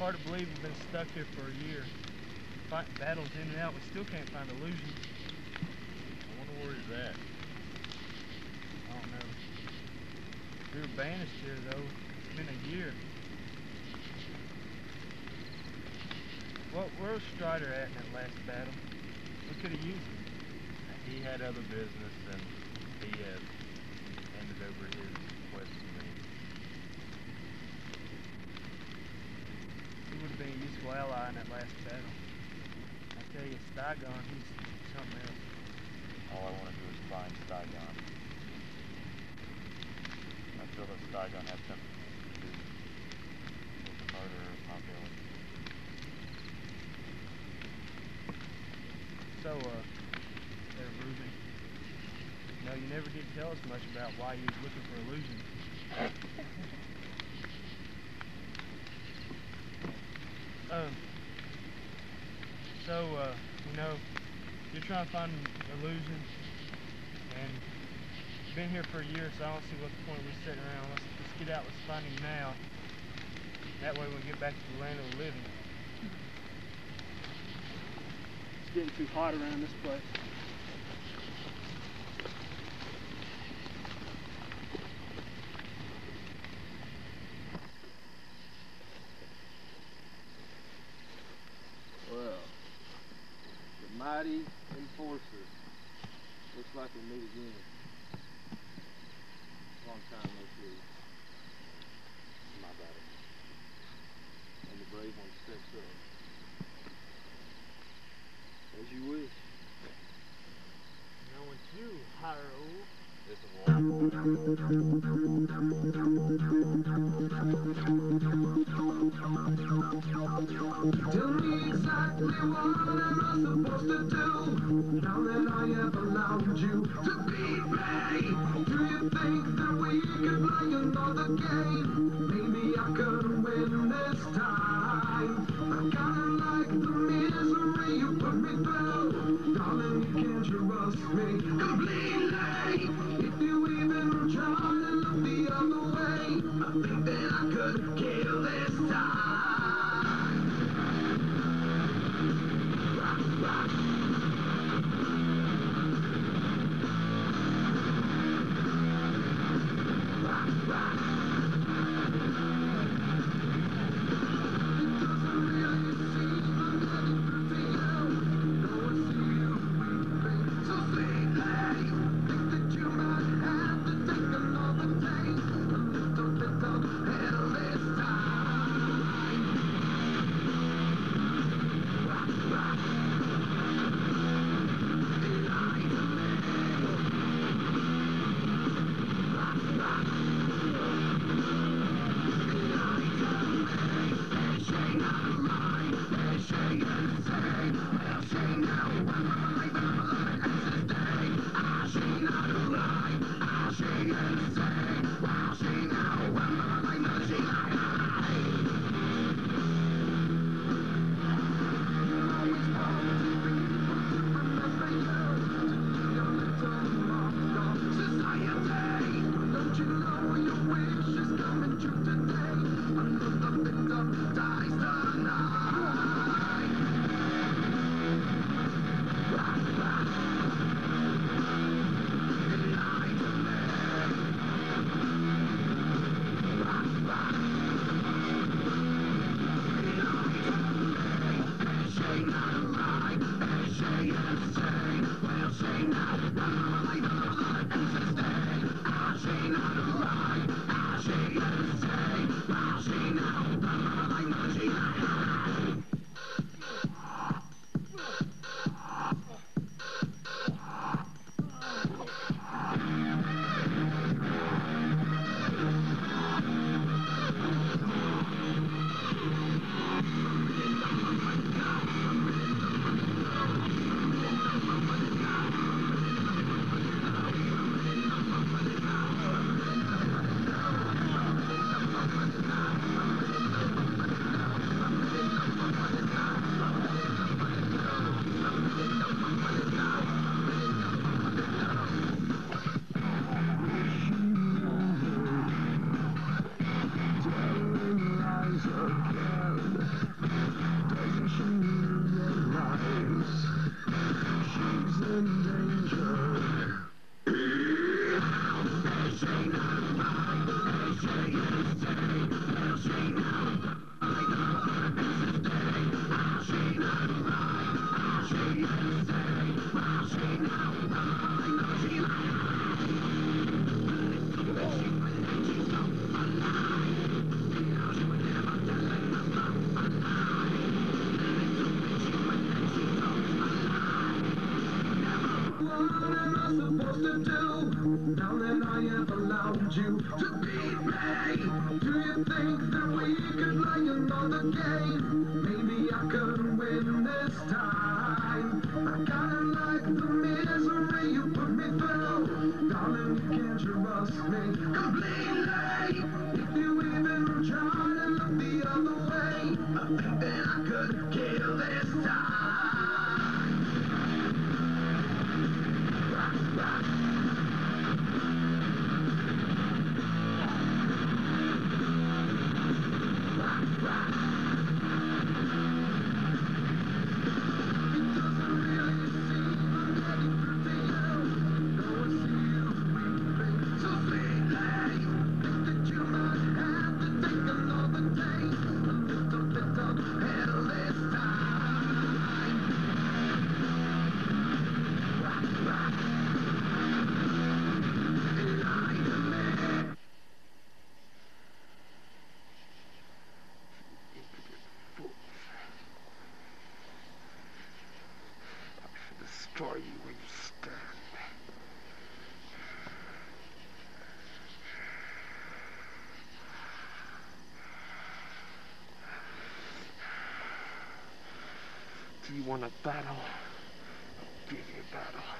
hard to believe we've been stuck here for a year. Fighting battles in and out, we still can't find illusion. I wonder where he's at. I don't know. We were banished here though. It's been a year. What where was Strider at in that last battle? We could have used him. He had other business and he has handed over his quest to me. He would have been a useful ally in that last battle. I tell you, Stygon, he's something else. All I want to do is find Stygon. I feel that Stygon has something to do with the murder of my village. So, uh, there, Ruben. No, you never did tell us much about why you was looking for illusion. Um, so, uh, you know, you're trying to find illusion, and been here for a year, so I don't see what the point we sitting around. Let's, let's get out, let's find him now. That way we get back to the land of the living. It's getting too hot around this place. Like we meet again. Long time no see. My battle. And the brave one steps up. As you wish. Now it's you, Hyrule. Tell me exactly what am I supposed to do now that I have allowed you to beat me? Do you think that we can play another game? Maybe I could win this time. I kinda like the misery you put me through. Darling, you can't trust me completely. Think that to do now that I have allowed you to beat me? Do you think that we could play another game? Maybe I could win this time. I kinda like the misery you put me through. Darling, you can't trust me completely. You where you stand. Do you want a battle? I'll give you a battle.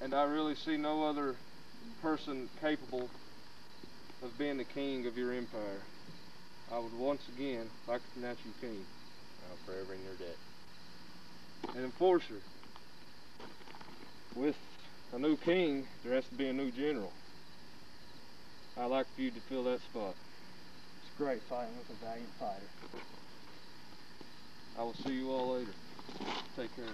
And I really see no other person capable of being the king of your empire. I would once again like to pronounce you king I'm forever in your debt. and enforcer. With a new king, there has to be a new general. I'd like for you to fill that spot. It's great fighting with a valiant fighter. I will see you all later. Take care.